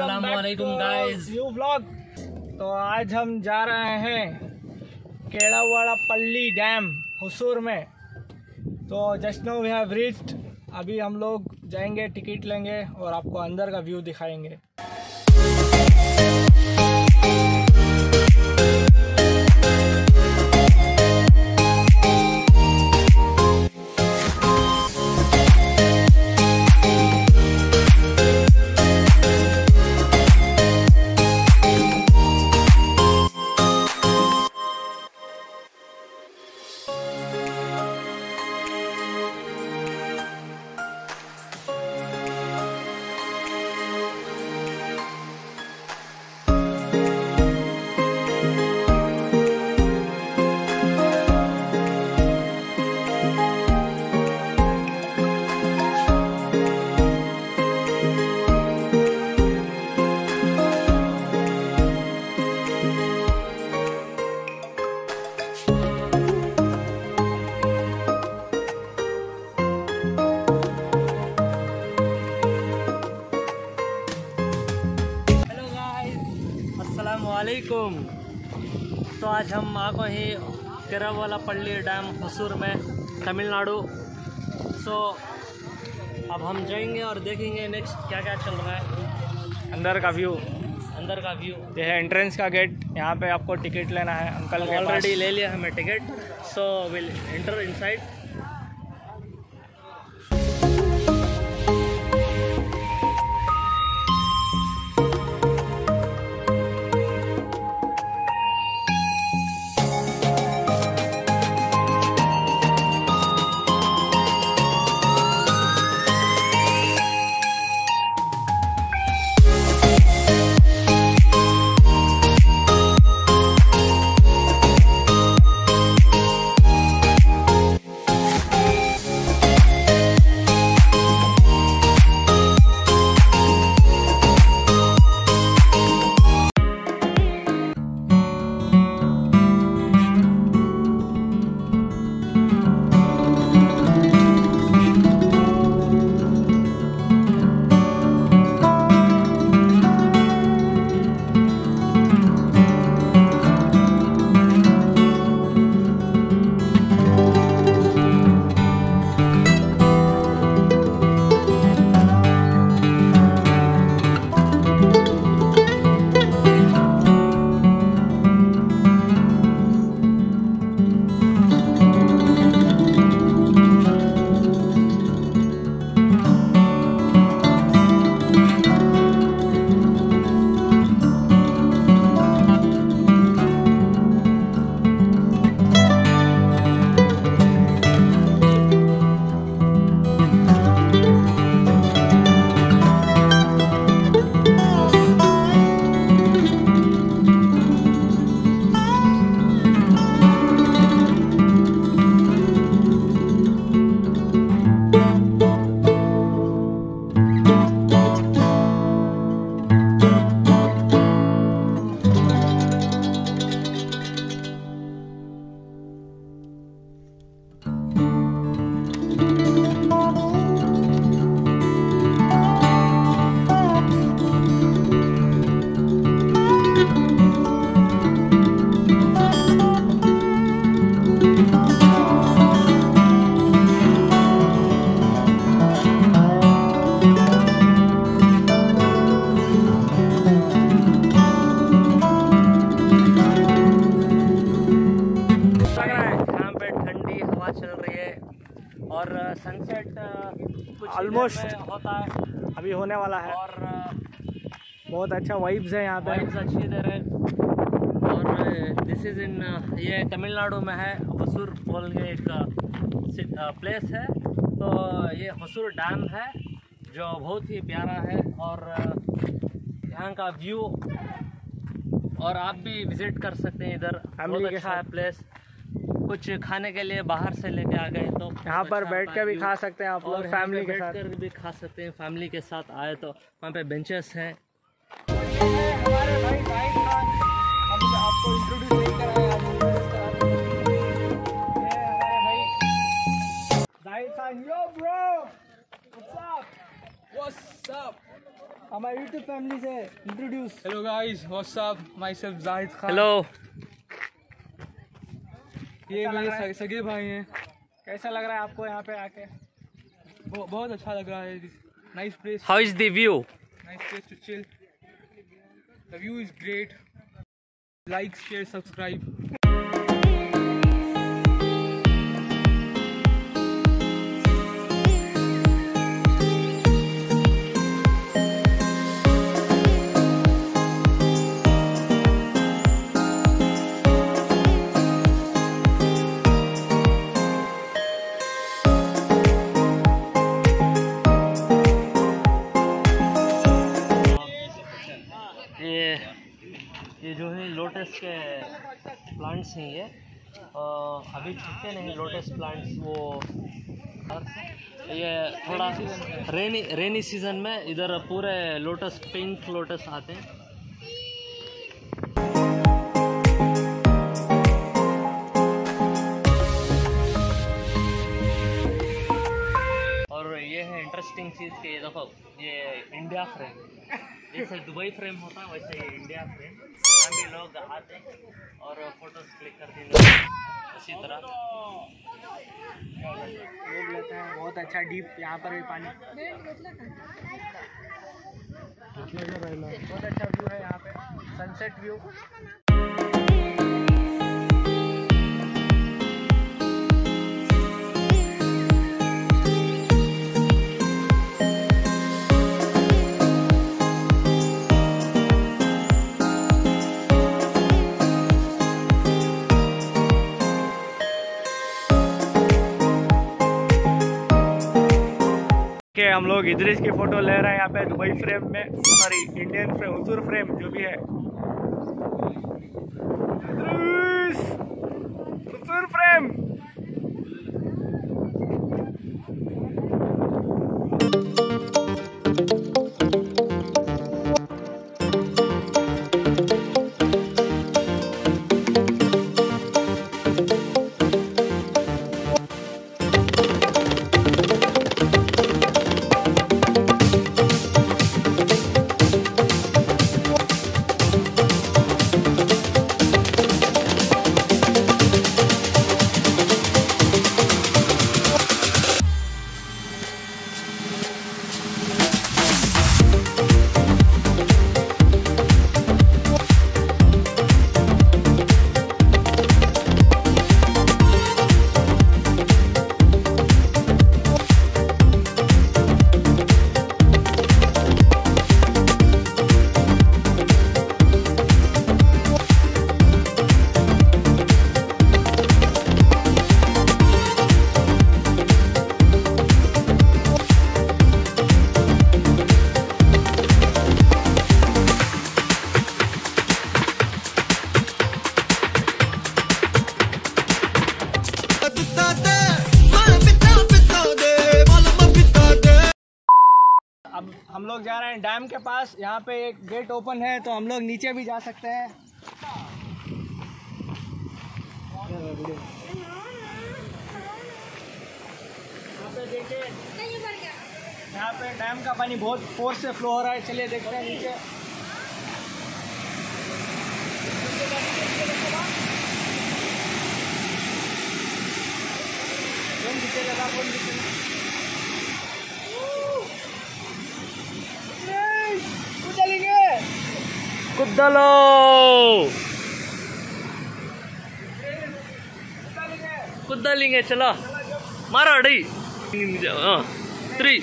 वालेकुम guys vlog तो आज हम जा रहे हैं केड़ावाड़ा पल्ली डैम हुसूर में। तो just now we have reached अभी हम लोग जाएँगे टिकट लेंगे और आपको अंदर का व्यू दिखाएँगे। वालेकुम। तो आज हम आ गए हैं केरावाला पल्ली डैम हसूर में तमिलनाडु। सो अब हम जाएँगे और देखेंगे नेक्स्ट क्या क्या चल रहा है। अंदर का व्यू अंदर का व्यू ये है एंट्रेंस का गेट यहाँ पे आपको टिकट लेना है। अंकल ऑलरेडी ले लिया हमें ticket so will enter inside होता है। अभी होने वाला है। और बहुत अच्छा वाइब्स है यहाँ पे। वाइब्स अच्छी दे रहे हैं और दिस इज़ इन ये तमिलनाडु में है हसूर बोल के एक प्लेस है। तो ये हसूर डैम है जो बहुत ही प्यारा है। और यहाँ का व्यू और आप भी विज़िट कर सकते हैं इधर। बहुत अच्छा है प्लेस कुछ खाने के लिए बाहर से लेके आ गए तो यहाँ पर बैठ के भी खा सकते हैं आप लोग फैमिली के साथ भी खा सकते हैं फैमिली के साथ आए तो वहाँ पे बेंचेस हैं हमारे भाई जाहिद खान हम आपको इंट्रोड्यूस नहीं करा Zahid Khan yo bro what's up हमारे फैमिली से introduce up? Myself Zahid Khan. Hello ये मेरे सगे- भाई हैं। कैसा लग रहा है आपको यहाँ पे आके? बहुत अच्छा लग रहा है। Nice place how is the view nice place to chill the view is great like share subscribe के प्लांट्स हैं ये। अभी छुट्टे नहीं लोटस प्लांट्स वो ये थोड़ा रेनी रेनी सीज़न में इधर पूरे लोटस पिंक लोटस आते हैं। है इंटरेस्टिंग चीज़ कि ये देखो, ये इंडिया फ्रेम जैसे दुबई फ्रेम होता है, वैसे ये इंडिया फ्रेम लोग आते और फ़ोटोज़ क्लिक करते हैं इसी तरह। हैं बहुत अच्छा डीप यहाँ पर भी पानी। बहुत अच्छा व्यू है यहाँ पे। Sunset view. हम लोग इधरिश की फ़ोटो ले रहे हैं यहाँ पे दुबई फ्रेम में, sorry, Indian frame, Hosur frame जो भी है। फ्रेम Thank हम लोग जा रहे हैं डैम के पास। यहाँ पे एक गेट ओपन है तो हम लोग नीचे भी जा सकते हैं। यहाँ पे डैम का पानी बहुत फोर्स से फ्लो हो रहा है चलिए देखते हैं नीचे। दिखेगा कौन दिखेगा कुद्दलो कुद्दलिंगे, चलो। मारो अड़ी थ्री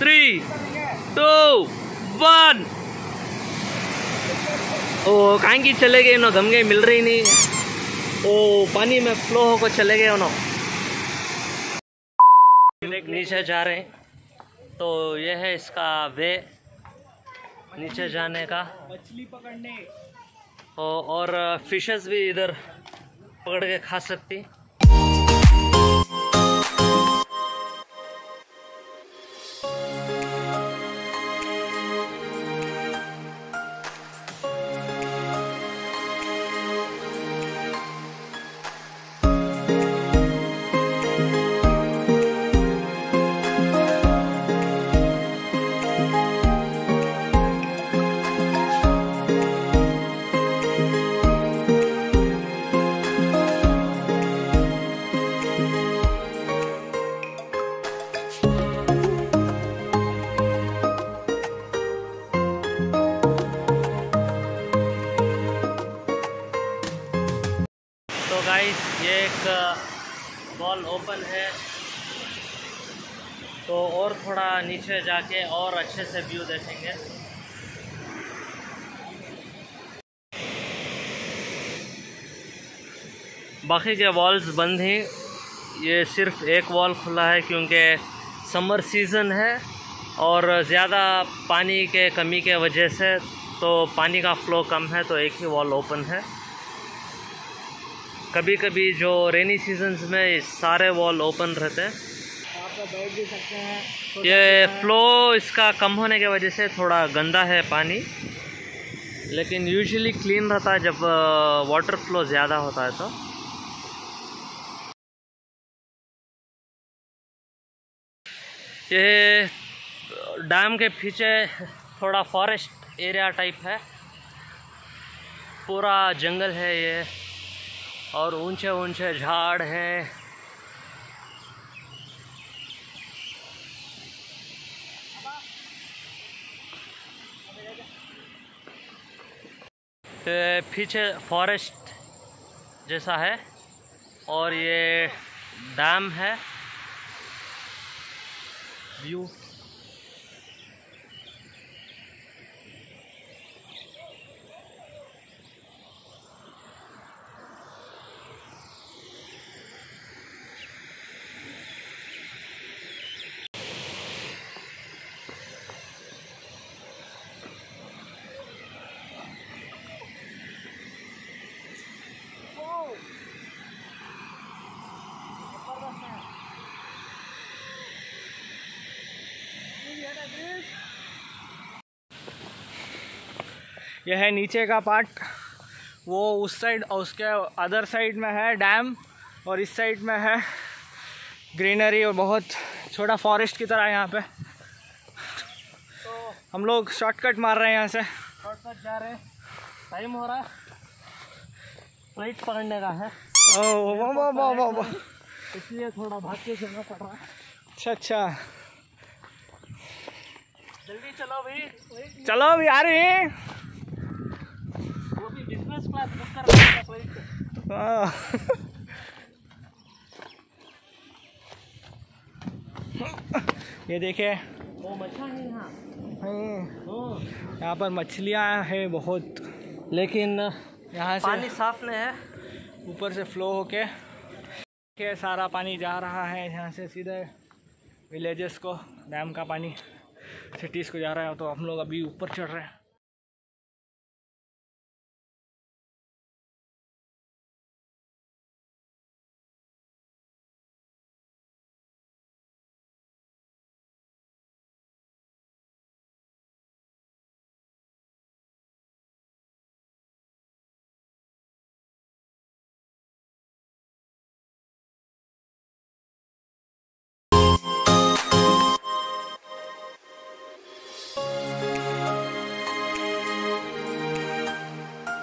थ्री टू वन ओ, कहाँ की चले गए ना गम मिल रही नहीं। ओ, पानी में फ्लो होकर चले गए ना नीचे जा रहे हैं। तो ये है इसका वे। नीचे जाने का। मछली पकड़ने। और फिशेस भी इधर पकड़ के खा सकती। एक वॉल ओपन है। तो और थोड़ा नीचे जाके और अच्छे से व्यू देखेंगे। बाकी के वॉल्स बंद हैं। ये सिर्फ़ एक वॉल खुला है क्योंकि समर सीज़न है और ज़्यादा पानी के कमी के वजह से तो पानी का फ्लो कम है तो एक ही वॉल ओपन है। कभी कभी जो रेनी सीजन्स में सारे वॉल ओपन रहते हैं। हैं ये फ्लो इसका कम होने की वजह से थोड़ा गंदा है पानी। लेकिन यूजुअली क्लीन रहता है जब वाटर फ्लो ज़्यादा होता है तो। ये डैम के पीछे थोड़ा फॉरेस्ट एरिया टाइप है। पूरा जंगल है ये। और ऊँचे ऊँचे झाड़ हैं। पीछे फॉरेस्ट जैसा है और ये डैम है। व्यू यह है नीचे का पार्ट। वो उस साइड और उसके अदर साइड में है डैम और इस साइड में है ग्रीनरी और बहुत छोटा फॉरेस्ट की तरह यहाँ पे। तो हम लोग शॉर्टकट मार रहे हैं यहाँ से। शॉर्टकट जा रहे हैं। टाइम हो रहा है। फ़्लाइट पकड़ने का है। इसलिए थोड़ा भाग के चलना पड़ रहा है अच्छा अच्छा। जल्दी चलो भाई चलो अभी आ रही हैं वो भी बिज़नेस क्लास बुक कर रहा है फ़्लाइट हाँ। ये देखिए वो मच्छा है यहाँ पर मछलियाँ हैं बहुत। लेकिन यहाँ से पानी साफ़ नहीं है। ऊपर से फ्लो होके के सारा पानी जा रहा है यहाँ से सीधे विलेजेस को डैम का पानी सिटीज़ को जा रहा है। तो हम लोग अभी ऊपर चढ़ रहे हैं।